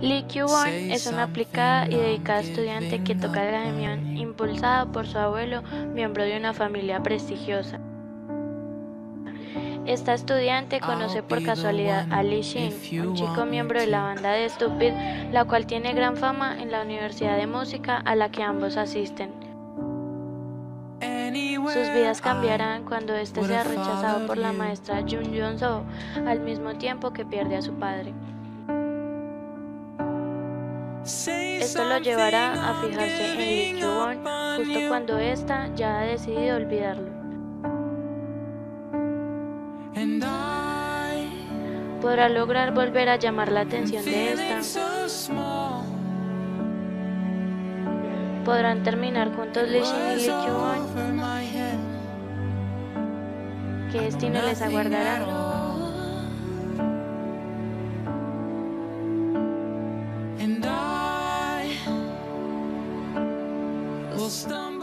Lee Kyung-won es una aplicada y dedicada estudiante que toca el camión, impulsada por su abuelo, miembro de una familia prestigiosa. Esta estudiante conoce por casualidad a Lee Shin, un chico miembro de la banda de Stupid, la cual tiene gran fama en la universidad de música a la que ambos asisten. Sus vidas cambiarán cuando éste sea rechazado por la maestra Jun Jong-soo, al mismo tiempo que pierde a su padre. Esto lo llevará a fijarse en Lee Kyung-won justo cuando ésta ya ha decidido olvidarlo. Podrá lograr volver a llamar la atención de esta. Podrán terminar juntos Lee Shin y Lee Kyung-won. ¿Qué destino les aguardará? Will stumble